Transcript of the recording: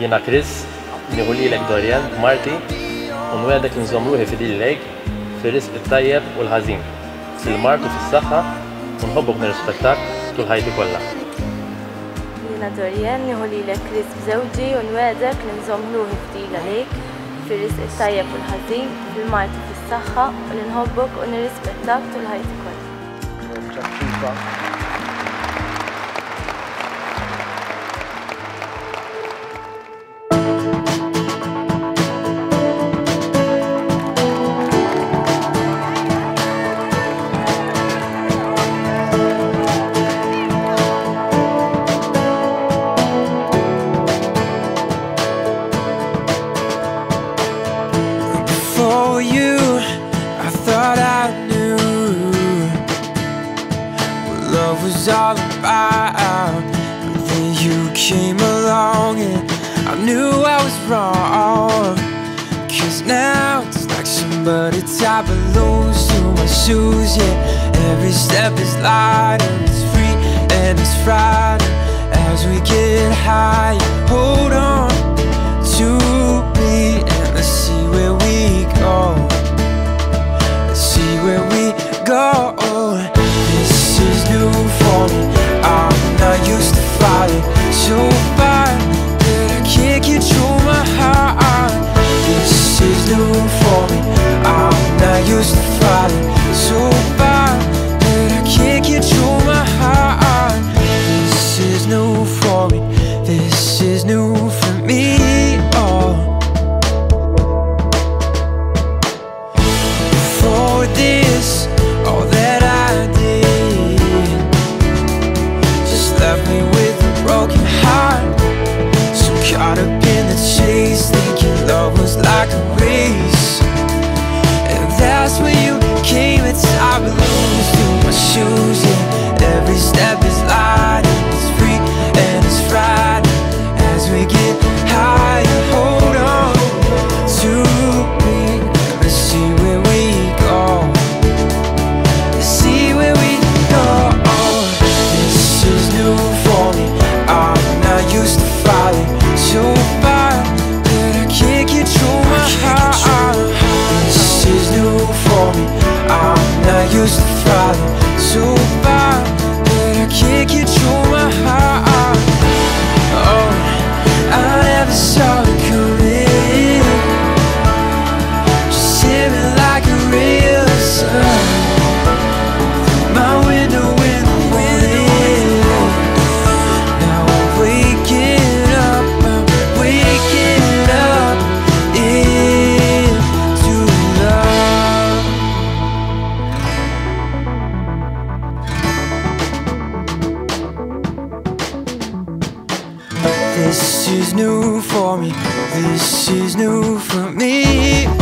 Jena Chris, nieħu lilek Dorjan, Marti, u nwedek nżomm ruħi fidilek fir-risq it-tajjeb u l-ħażin, fil-mart u fis-saħħa u nħobbok nirrispettak tul ħajti kollha. Jena Dorjen, nieħu lilek Chris bżewġi u nwedek li nżomm ruħi fdila lejk fir-risq it-tajjeb u l-ħażin, fil-marti fis-saħħa u nħobbok u nirrispettak tul ħajti kollha. Was all about. But then you came along and I knew I was wrong. Cause now it's like somebody tied balloons to my shoes. Yeah, every step is lighter, it's free and it's Friday. As we get higher, hold on used to fighting make it yours is new for me. This is new for me.